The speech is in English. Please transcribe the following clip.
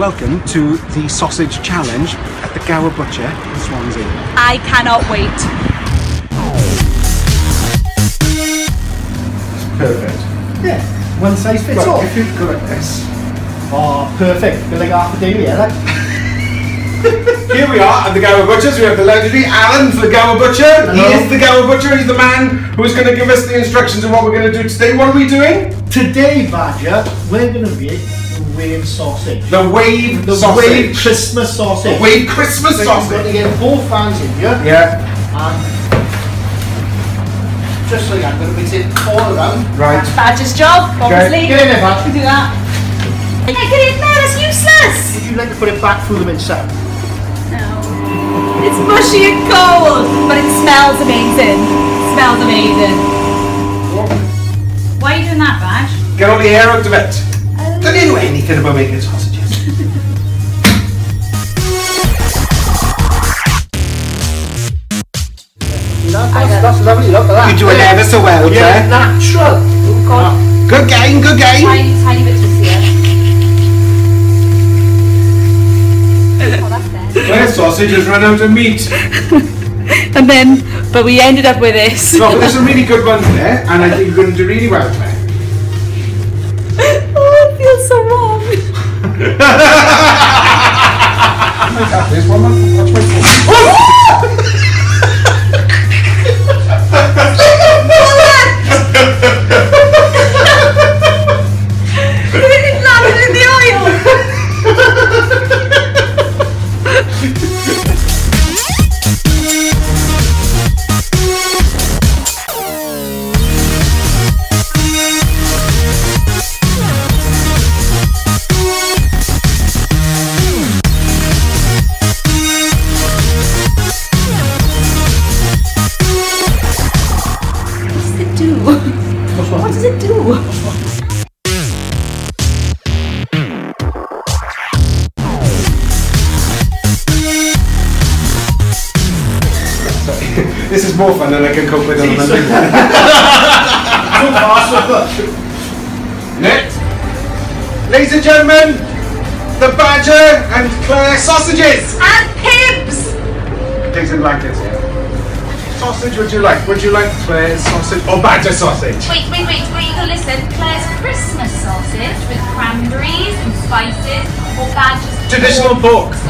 Welcome to the sausage challenge at the Gower Butcher in Swansea. I cannot wait. Perfect. Yeah, one size fits all. Right, if you go like this. Oh, perfect. Feel like half a day here, like. Here we are at the Gower Butchers. We have the legendary Alan for the Gower Butcher. He is the Gower Butcher. He's the man who's going to give us the instructions of what we're going to do today. What are we doing? Today, Badger, we're going to make the wave sausage. The wave The sausage. wave Christmas sausage. The wave Christmas So you've got to get both fans in here. Yeah. And just like I'm going to mix it all around. Right. Badger's job, obviously. Get in there, Badge. We do that. Hey, get in there, that's useless! Would you like to put it back through them inside? No. It's mushy and cold, but it smells amazing. It smells amazing. Why are you doing that, Badge? Get all the air out of it. Don't you know anything about making sausages? That's, that's lovely, look at that. You do it ever so well, Yeah, Claire. natural. Oh, God. Good game, good game. Tiny, tiny bit twistier. oh, that's there. Claire's sausage has run out of meat. And then, but we ended up with this. No, but there's some really good ones there, and I think you're going to do really well, Claire. There's one more. Watch my phone. This is more fun than I can cope with on So Monday. far, so good. Next. Ladies and gentlemen, the Badger and Claire sausages. And Pibs! Pigs and blankets, yeah. Sausage would you like? Would you like Claire's sausage or Badger sausage? Wait, wait, wait, wait, you gotta listen. Claire's Christmas sausage with cranberries and spices or Badger's Traditional pork. sausage.